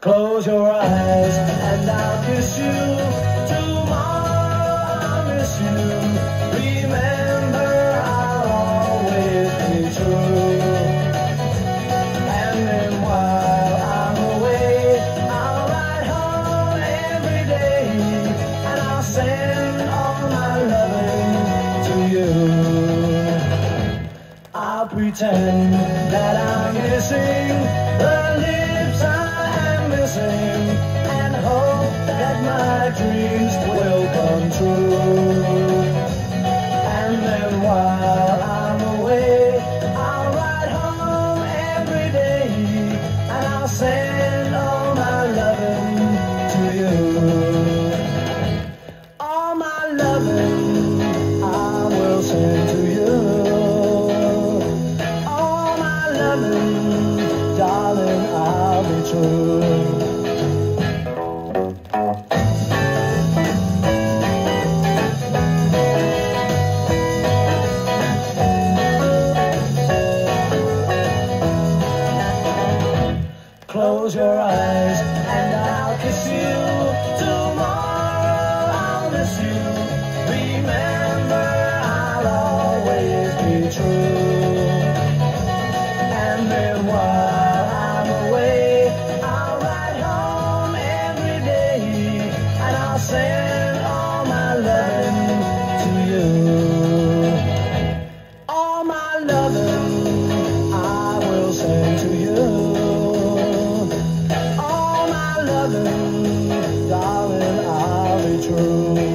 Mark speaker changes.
Speaker 1: Close your eyes and I'll kiss you. I'll you. Remember, I'll always be true. And I'm away, I'll ride home every day and I'll send all my loving to you. I'll pretend that I'm missing the lips I my dreams will come true. And then while I'm away, I'll ride home every day and I'll send all my loving to you. All my loving I will send to you. All my loving, darling, I'll be true. Close your eyes and I'll kiss you. Tomorrow I'll miss you. Remember, I'll always be true. darling, I'll be true.